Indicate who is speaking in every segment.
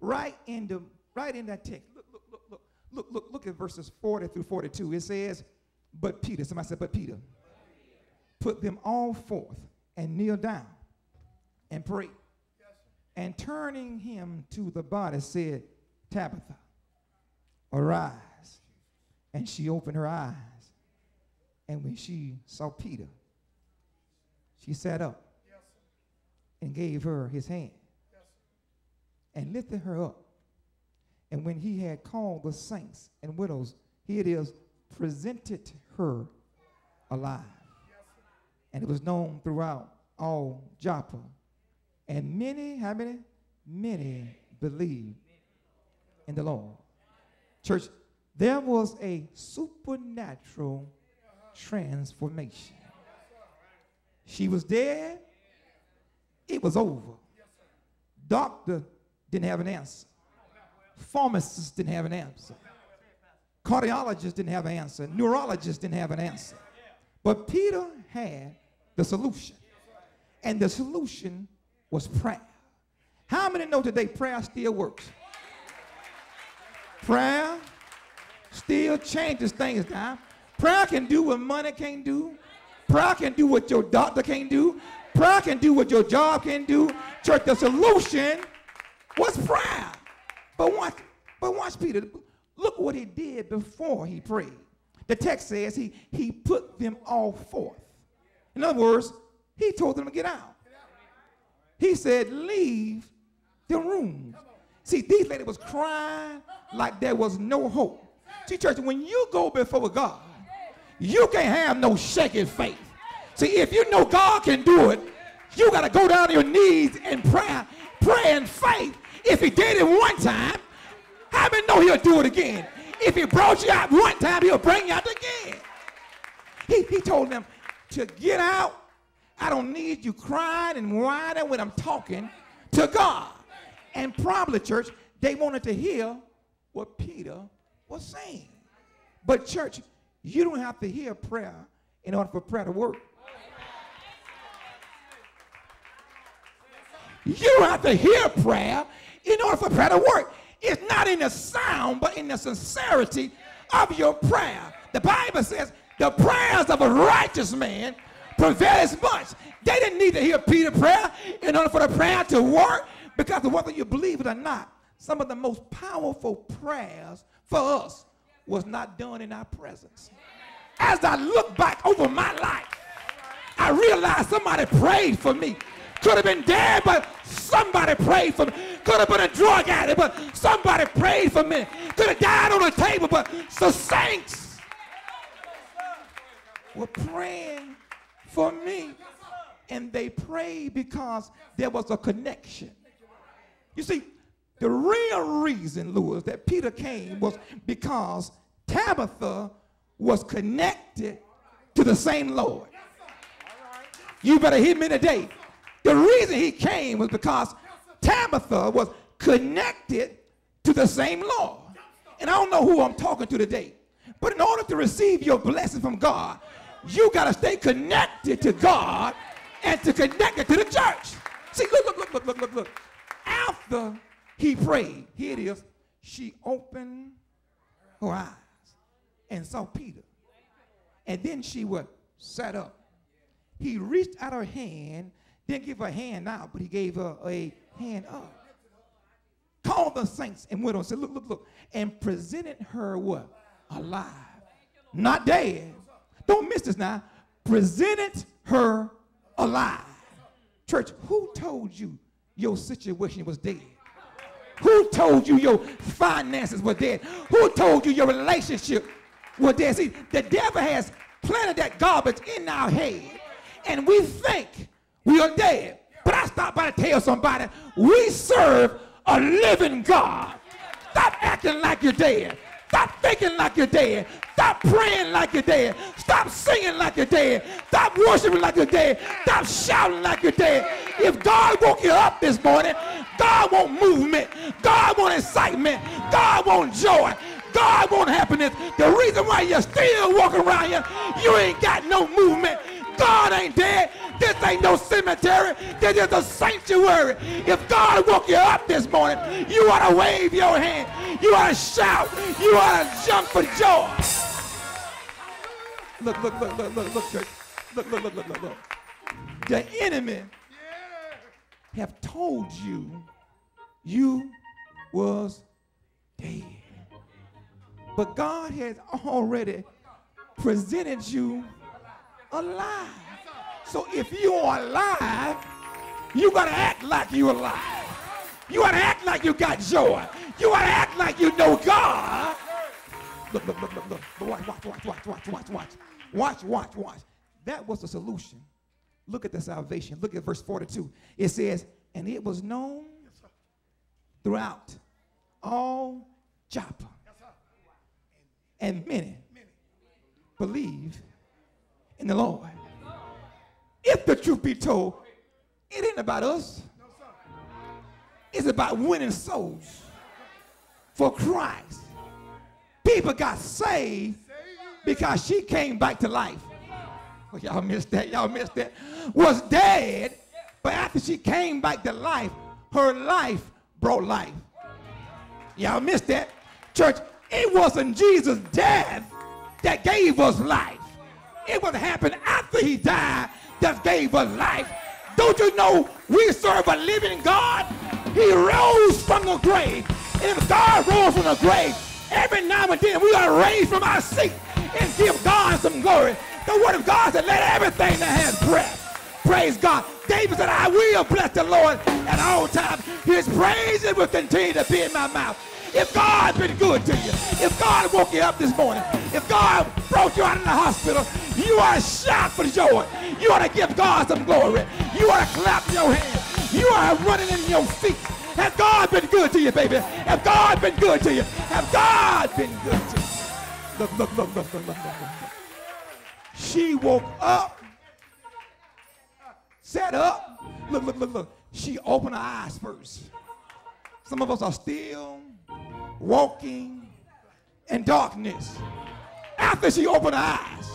Speaker 1: Right in the right in that text. Look, look, look, look, look, look, look at verses 40 through 42. It says, But Peter, somebody said, But Peter, put them all forth and kneel down and pray. And turning him to the body, said, Tabitha, arise. And she opened her eyes. And when she saw Peter, she sat up and gave her his hand and lifted her up. And when he had called the saints and widows, here it is, presented her alive. And it was known throughout all Joppa. And many, how many? Many believed in the Lord. Church, there was a supernatural transformation. She was dead, it was over. Doctor didn't have an answer. Pharmacists didn't have an answer. Cardiologists didn't have an answer. Neurologists didn't have an answer. But Peter had the solution. And the solution was prayer. How many know today prayer still works? Prayer still changes things now. Prayer can do what money can't do. Prayer can do what your doctor can't do. Prayer can do what your job can't do. Church, the solution was prayer. But watch, but watch Peter. Look what he did before he prayed. The text says he, he put them all forth. In other words, he told them to get out. He said, leave the room. See, these ladies was crying like there was no hope. See, church, when you go before God, you can't have no shaking faith. See, if you know God can do it, you got to go down on your knees and pray, pray in faith. If he did it one time, how many know he'll do it again? If he brought you out one time, he'll bring you out again. He, he told them to get out. I don't need you crying and whining when I'm talking to God. And probably, church, they wanted to hear what Peter was saying. But, church, you don't have to hear prayer in order for prayer to work. You don't have to hear prayer in order for prayer to work. It's not in the sound, but in the sincerity of your prayer. The Bible says the prayers of a righteous man prevail as much. They didn't need to hear Peter prayer in order for the prayer to work because whether you believe it or not. Some of the most powerful prayers for us was not done in our presence. As I look back over my life, I realized somebody prayed for me. Could have been dead, but somebody prayed for me. Could have been a drug addict, but somebody prayed for me. Could have died on a table, but the saints were praying for me. And they prayed because there was a connection. You see, the real reason, Lewis, that Peter came was because Tabitha was connected to the same Lord. You better hear me today. The reason he came was because Tabitha was connected to the same Lord. And I don't know who I'm talking to today, but in order to receive your blessing from God, you got to stay connected to God and to connect it to the church. See, look, look, look, look, look, look, look. After he prayed, here it is, she opened her eyes and saw Peter. And then she was sat up. He reached out her hand didn't give a hand out, but he gave her a hand up. Called the saints and went on. Said, look, look, look. And presented her what? Alive. Not dead. Don't miss this now. Presented her alive. Church, who told you your situation was dead? Who told you your finances were dead? Who told you your relationship was dead? See, the devil has planted that garbage in our head. And we think we are dead. But I stopped by to tell somebody we serve a living God. Stop acting like you're dead. Stop thinking like you're dead. Stop praying like you're dead. Stop singing like you're dead. Stop worshiping like you're dead. Stop shouting like you're dead. If God woke you up this morning, God want movement. God want excitement. God want joy. God want happiness. The reason why you're still walking around here, you ain't got no movement. God ain't dead. This ain't no cemetery. This is a sanctuary. If God woke you up this morning, you ought to wave your hand. You ought to shout. You ought to jump for joy. Look, look, look, look, look, look, church. Look, look, look, look, look, look. The enemy have told you you was dead. But God has already presented you alive. So if you are alive, you gotta act like you alive. You gotta act like you got joy. You gotta act like you know God. Look, look, look, look, look. Watch, watch, watch, watch, watch, watch, watch. Watch, watch, watch. That was the solution. Look at the salvation. Look at verse 42. It says, and it was known throughout all Joppa. And many believe in the Lord. If the truth be told, it ain't about us. It's about winning souls for Christ. People got saved because she came back to life. Oh, y'all missed that. Y'all missed that. Was dead, but after she came back to life, her life brought life. Y'all missed that. Church, it wasn't Jesus' death that gave us life. It what happened after he died that gave us life. Don't you know we serve a living God? He rose from the grave. And if God rose from the grave, every now and then we got to raise from our seat and give God some glory. The word of God said, let everything that has breath praise God. David said, I will bless the Lord at all times. His praises will continue to be in my mouth. If God been good to you, if God woke you up this morning, if God brought you out of the hospital, you ought to shout for joy. You ought to give God some glory. You ought to clap your hands. You ought to running in your feet. Has God been good to you, baby? Have God been good to you? Have God been good to you? Look, look, look, look, look, look, look. She woke up, sat up. Look, look, look, look. She opened her eyes first. Some of us are still walking in darkness. After she opened her eyes,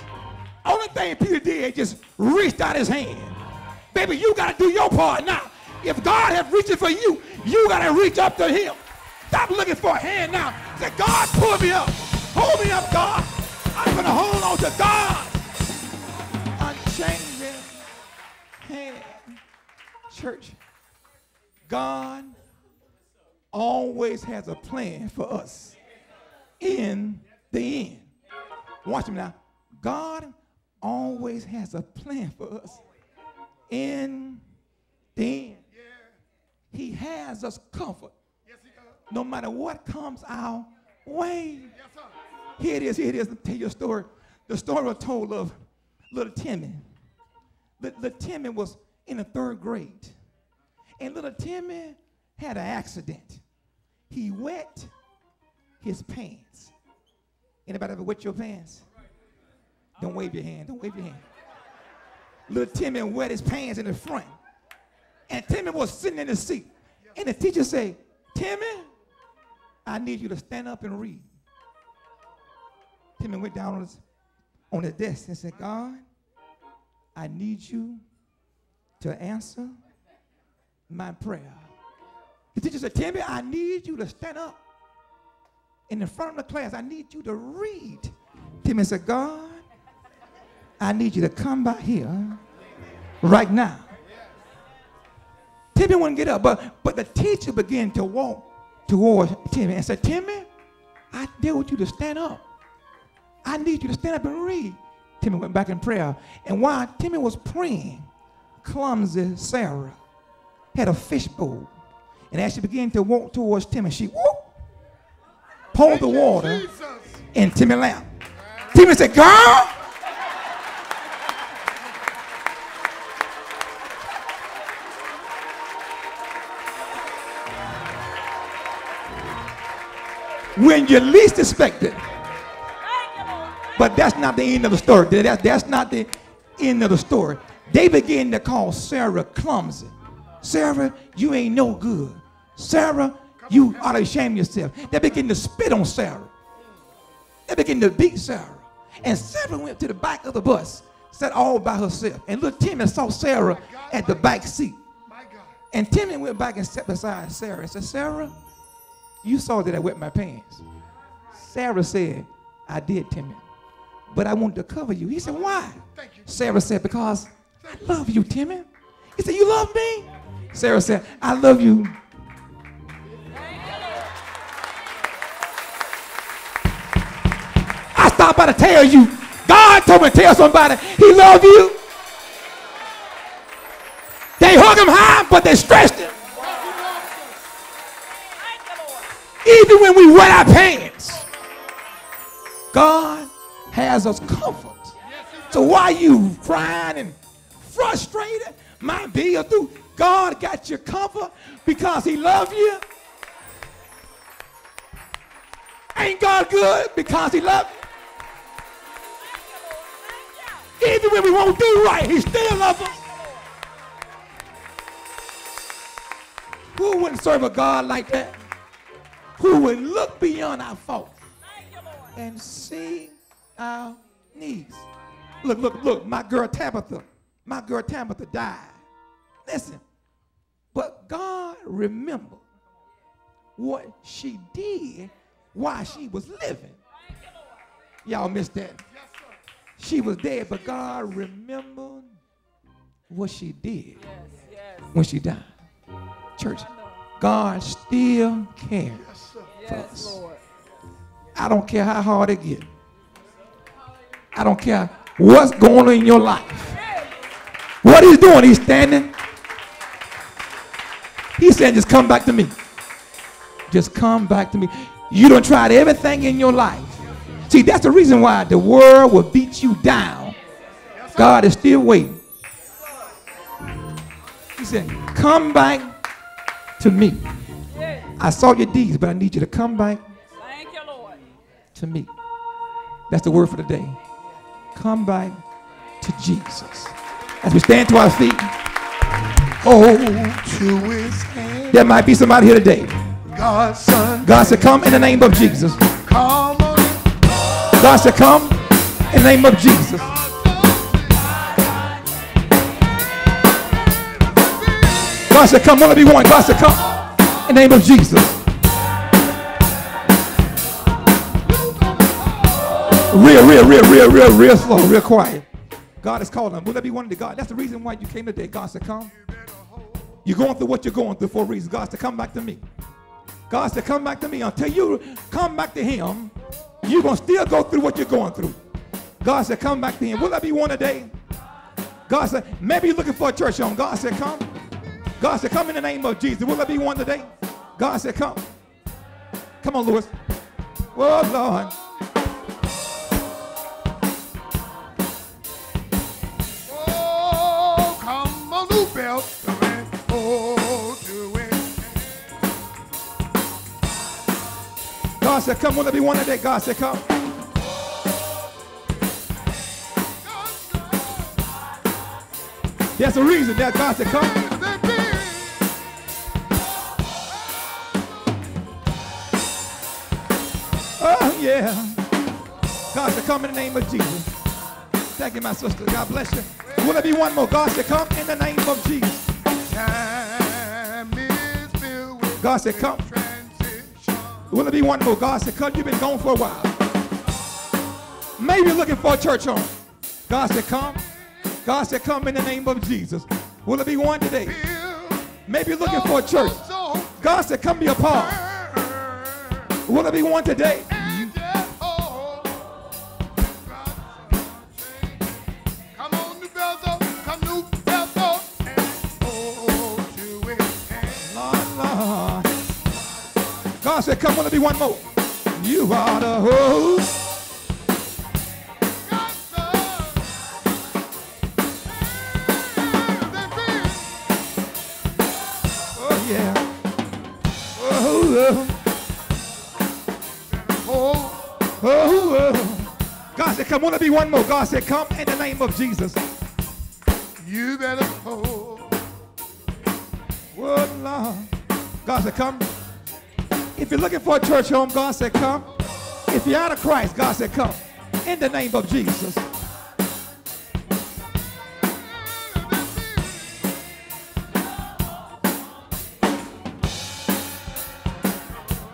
Speaker 1: only thing Peter did just reached out his hand. Baby, you got to do your part now. If God has reached for you, you got to reach up to him. Stop looking for a hand now. Say, God, pull me up. Hold me up, God. I'm going to hold on to God. Unchanging hand. Church, God always has a plan for us in the end. Watch me now. God always has a plan for us in the end. He has us covered no matter what comes our way. Here it is, here it is. Let me tell you a story. The story was told of little Timmy. Little Timmy was in the third grade. And little Timmy had an accident. He wet his pants. Anybody ever wet your pants? Don't wave your hand. Don't wave your hand. Little Timmy wet his pants in the front. And Timmy was sitting in the seat. And the teacher said, Timmy, I need you to stand up and read. Timmy went down on his, on the desk and said, God, I need you to answer my prayer. The teacher said, Timmy, I need you to stand up in the front of the class. I need you to read. Timmy said, God, I need you to come by here right now. Timmy wouldn't get up, but, but the teacher began to walk towards Timmy and said, Timmy, I dare you to stand up. I need you to stand up and read. Timmy went back in prayer. And while Timmy was praying, clumsy Sarah had a fishbowl. And as she began to walk towards Timmy, she whoop, poured the water in Timmy's lap. Timmy said, Girl, when you least expect it. But that's not the end of the story. That, that's not the end of the story. They begin to call Sarah clumsy. Sarah, you ain't no good. Sarah, you ought to shame yourself. They began to spit on Sarah. They began to beat Sarah. And Sarah went to the back of the bus. sat all by herself. And little Timmy saw Sarah at the back seat. And Timmy went back and sat beside Sarah and said, Sarah, you saw that I wet my pants. Sarah said, I did, Timmy. But I wanted to cover you. He said, Why? Sarah said, Because I love you, Timmy. He said, You love me? Sarah said, I love you. I stopped by to tell you. God told me to tell somebody he loved you. They hung him high, but they stretched him. Even when we wet our pants, God has us comfort. So why you crying and frustrated? Might be you through. God got your comfort because he loved you. Ain't God good because he loved you? Even when we won't do right, he still loves us. Who wouldn't serve a God like that? Who would look beyond our faults and see our needs? Look, look, look, my girl Tabitha, my girl Tabitha died. Listen, but God remembered what she did while she was living. Y'all missed that. She was dead, but God remembered what she did when she died. Church, God still cares for us. I don't care how hard it gets. I don't care what's going on in your life. What he's doing, he's standing. He's saying, just come back to me. Just come back to me. You don't tried everything in your life. See, that's the reason why the world will beat you down. God is still waiting. He said, come back to me. I saw your deeds, but I need you to come back
Speaker 2: Thank you, Lord.
Speaker 1: to me. That's the word for the day. Come back to Jesus. As we stand to our feet,
Speaker 3: Oh, to his hand.
Speaker 1: there might be somebody here today.
Speaker 3: God's son.
Speaker 1: God said, Come in the name of Jesus.
Speaker 3: Come on.
Speaker 1: God said, Come in the name of Jesus. God said, Come, let me one. God said, Come in the name of Jesus. Real, real, real, real, real, real slow, real quiet. God is calling. Will there be one to God? That's the reason why you came today. God said, Come. You're going through what you're going through for a reason. God said, Come back to me. God said, Come back to me. Until you come back to Him, you're going to still go through what you're going through. God said, Come back to Him. Will there be one today? God said, Maybe you're looking for a church home. God said, Come. God said, Come in the name of Jesus. Will there be one today? God said, Come. Come on, Lewis. Oh, Lord. God said, Come. Will there be one today? God said, Come. There's a reason that God said, Come. Oh, yeah. God said, Come in the name of Jesus. Thank you, my sister. God bless you. Will there be one more? God said, Come in the name of Jesus. God said, Come. Will there be one more? God said, Come. You've been gone for a while. Maybe you're looking for a church home. God said, Come. God said, Come in the name of Jesus. Will it be one today? Maybe you're looking for a church. God said, Come be a part. Will it be one today? God said, Come, there be one more? You are the host. Oh, yeah. Oh, oh,
Speaker 3: Oh.
Speaker 1: God said, Come, will there be one more? God said, Come in the name of Jesus.
Speaker 3: you better hold.
Speaker 1: Word Lord. God said, Come. If you're looking for a church home, God said, come. If you're out of Christ, God said, come. In the name of Jesus.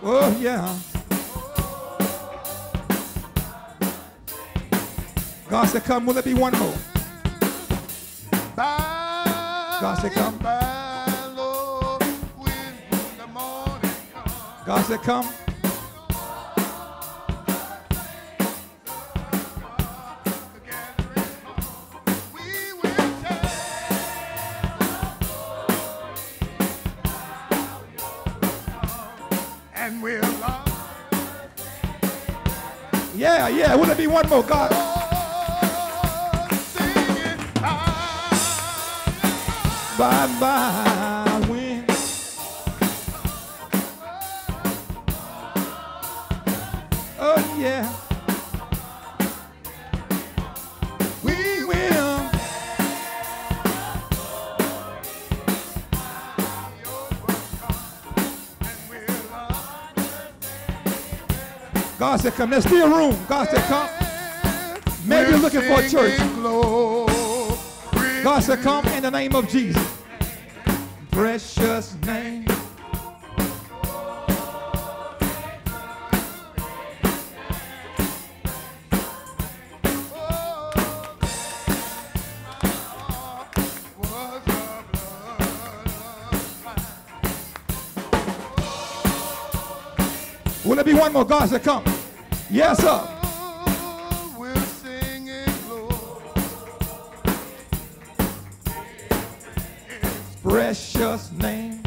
Speaker 1: Oh, yeah. God said, come. Will it be one more? God said, come. God said, Come.
Speaker 3: The gathering comes. We will tell. And we'll love.
Speaker 1: Yeah, yeah. Will it be one more? God.
Speaker 3: Oh,
Speaker 1: bye bye. Said, Come. There's still room. God said, Come. Maybe you're looking for a church. God said, Come in the name of Jesus. Precious name. Will there be one more? God said, Come. Yes, sir.
Speaker 3: We're singing glory.
Speaker 1: Precious name.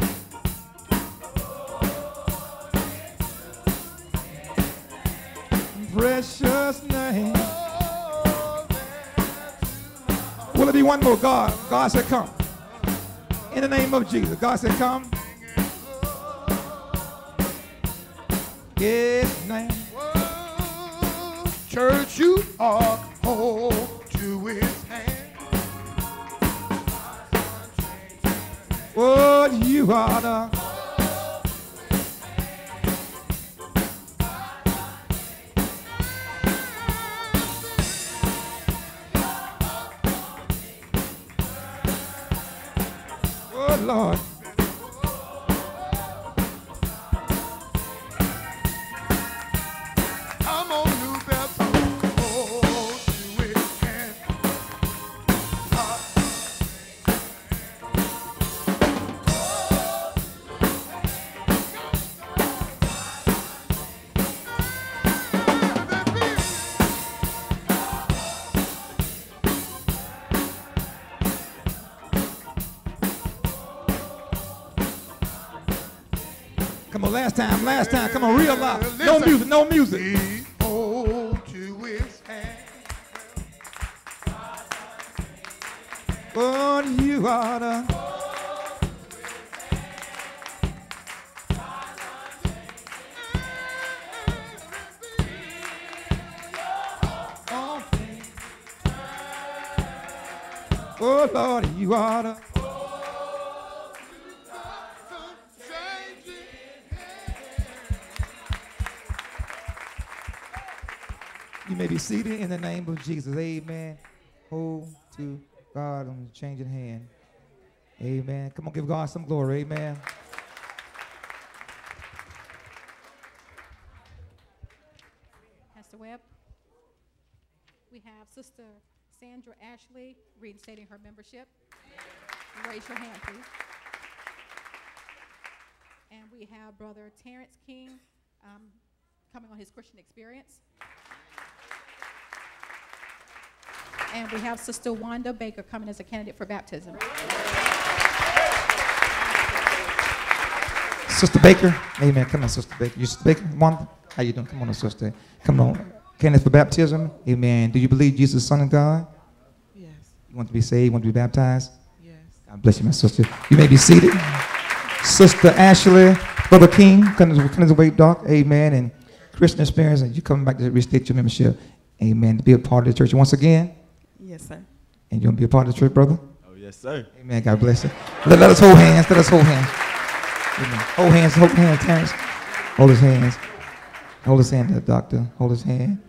Speaker 1: Precious name. Will it be one more? God. God said, Come. In the name of Jesus. God said, Come. His name.
Speaker 3: Church, you are hold to his hand.
Speaker 1: Oh, you are the. Oh, Lord.
Speaker 3: On,
Speaker 1: last time, last time. Come on, real loud. No music, no music.
Speaker 3: He hold to his hand.
Speaker 1: Oh, you are the. Oh, Lord, you are the. May be seated in the name of Jesus. Amen. Hold to God on the changing hand. Amen. Come on, give God some glory. Amen.
Speaker 2: Pastor Webb. We have Sister Sandra Ashley reinstating her membership. Raise your hand, please. And we have Brother Terrence King um, coming on his Christian experience. And we have Sister Wanda Baker coming as a candidate for baptism.
Speaker 1: Sister Baker. Amen. Come on, Sister Baker. You Sister Baker? One. How you doing? Come on, sister. Come on. Candidate for baptism. Amen. Do you believe Jesus is the Son of God?
Speaker 4: Yes,
Speaker 1: You want to be saved? You want to be baptized?
Speaker 4: yes.
Speaker 1: God bless you, my sister. You may be seated. Sister Ashley, Brother King, Cleanse away dark. Amen. And Christian experience, and you coming back to restate your membership. Amen. To be a part of the church once again.
Speaker 4: Yes, sir.
Speaker 1: And you want to be a part of the church, brother?
Speaker 5: Oh, yes, sir.
Speaker 1: Amen. God bless you. Let, let us hold hands. Let us hold hands. Amen. Hold hands. Hold hands, Terrence. Hold his hands. Hold his hand, there, doctor. Hold his hand.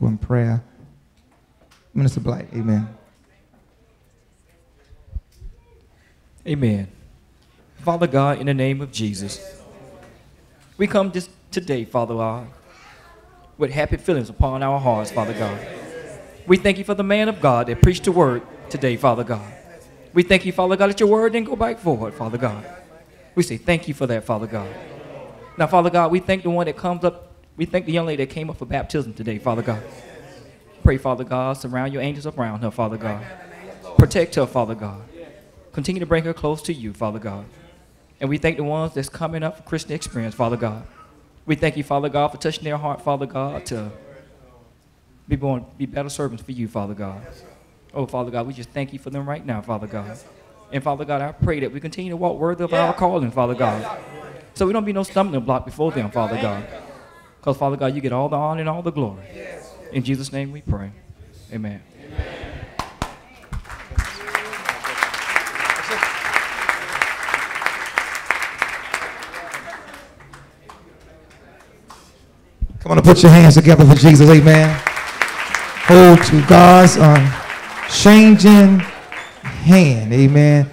Speaker 1: Go in prayer. Minister Blight. Amen.
Speaker 6: Amen. Father God, in the name of Jesus,
Speaker 4: We come this today, Father God, with happy feelings upon our hearts, Father God. We thank you for the man of God that preached the word today, Father God. We thank you, Father God, that your word didn't go back forward, Father God. We say thank you for that, Father God. Now, Father God, we thank the one that comes up. We thank the young lady that came up for baptism today, Father God. Pray, Father God, surround your angels around her, Father God. Protect her, Father God. Continue to bring her close to you, Father God. And we thank the ones that's coming up for Christian experience, Father God. We thank you, Father God, for touching their heart, Father God, to be born, be better servants for you, Father God. Oh, Father God, we just thank you for them right now, Father God. And Father God, I pray that we continue to walk worthy of our calling, Father God. So we don't be no stumbling block before them, Father God. Because, Father God, you get all the honor and all the glory. In Jesus' name we pray. Amen.
Speaker 1: Come on and put your hands together for Jesus. Amen. Hold to God's uh, unchanging hand. Amen.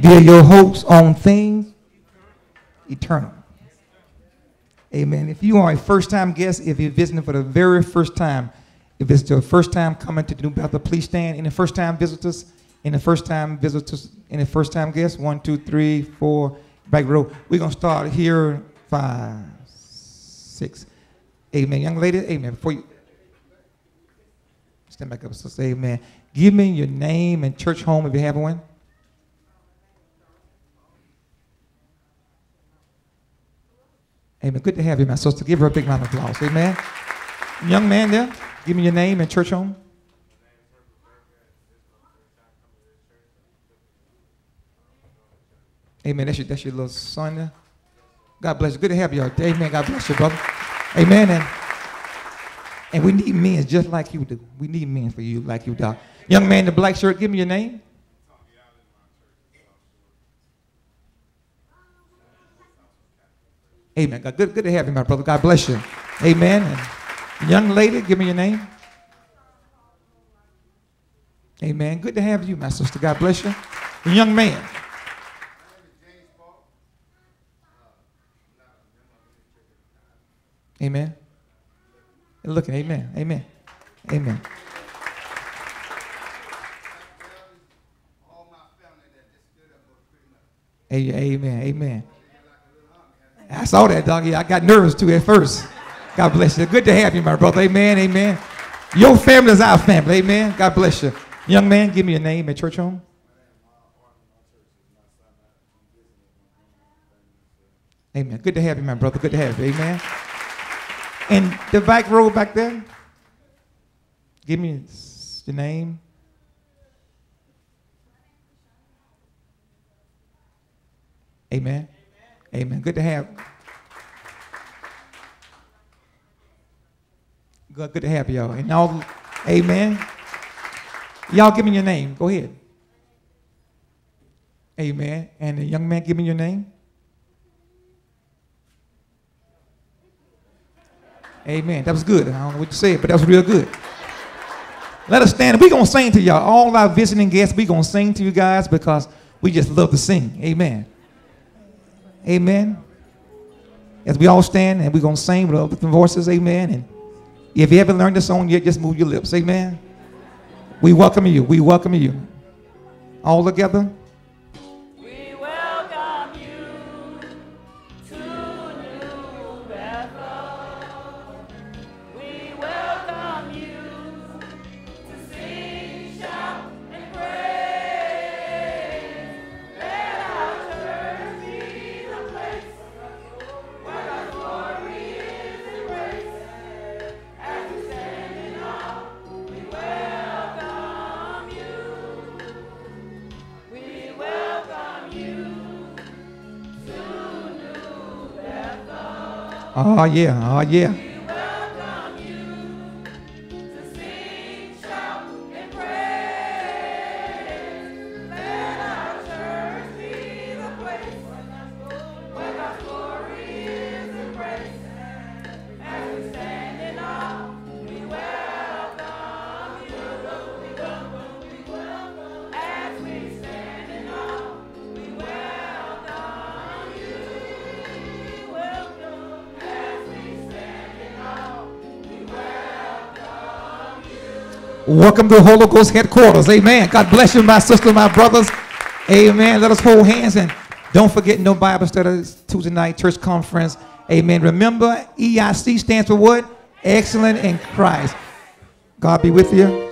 Speaker 1: Build your hopes on things eternal. Amen. If you are a first time guest, if you're visiting for the very first time, if it's your first time coming to New Bethel, please stand. Any first time visitors, any first time visitors, any first time guests, one, two, three, four, back row. We're going to start here, five, six. Amen. Young lady, amen. Before you stand back up, say amen. Give me your name and church home if you have one. Amen. Good to have you, my sister. Give her a big round of applause. Amen. Young man there, give me your name and church home. Amen. That's your, that's your little son there. God bless you. Good to have you. all. Amen. God bless you, brother. Amen. And, and we need men just like you do. We need men for you like you, Doc. Young man in the black shirt, give me your name. Amen. God, good, good to have you, my brother. God bless you. Amen. And young lady, give me your name. Amen. Good to have you, my sister. God bless you. The young man. Amen. Looking, amen. Amen. Amen. Amen. Amen. Amen. I saw that, doggy. I got nervous too at first. God bless you. Good to have you, my brother. Amen. Amen. Your family is our family. Amen. God bless you. Young man, give me your name at church home. Amen. Good to have you, my brother. Good to have you. Amen. And the back row back there, give me your name. Amen. Amen. Good to have. Good, good to have y'all. And all, amen. Y'all give me your name. Go ahead. Amen. And the young man, give me your name. Amen. That was good. I don't know what you said, but that was real good. Let us stand. We're going to sing to y'all. All our visiting guests, we're going to sing to you guys because we just love to sing. Amen. Amen. As we all stand and we're going to sing with open voices. Amen. And if you haven't learned the song yet, just move your lips. Amen. We welcome you. We welcome you. All together. Yeah. Oh, yeah.
Speaker 5: Welcome to
Speaker 3: Holy Ghost headquarters. Amen. God bless you, my sister, my brothers. Amen. Let us hold hands and don't forget no Bible study Tuesday night church conference. Amen. Remember, EIC stands for what? Excellent in Christ. God be with you.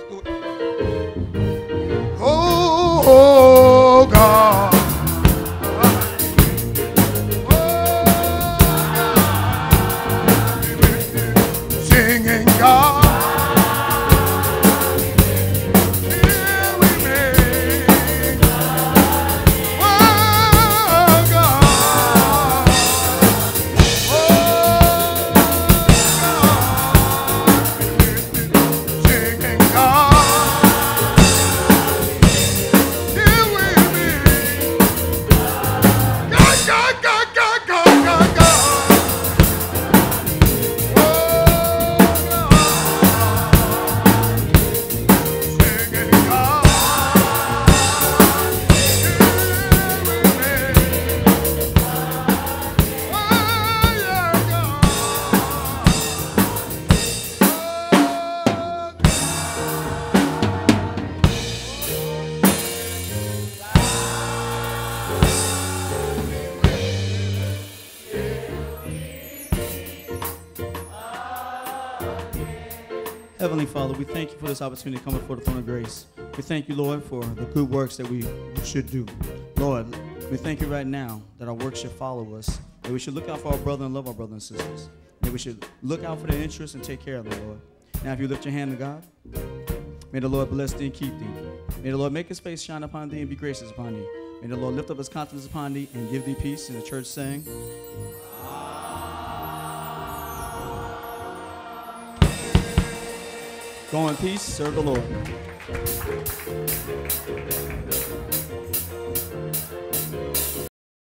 Speaker 6: Heavenly Father, we thank you for this opportunity to come before the throne of grace. We thank you, Lord, for the good works that we should do. Lord, we thank you right now that our works should follow us, that we should look out for our brother and love our brothers and sisters, that we should look out for their interests and take care of them, Lord. Now, if you lift your hand to God, may the Lord bless thee and keep thee. May the Lord make his face shine upon thee and be gracious upon thee. May the Lord lift up his countenance upon thee and give thee peace. And the church saying, Go in peace, serve the Lord.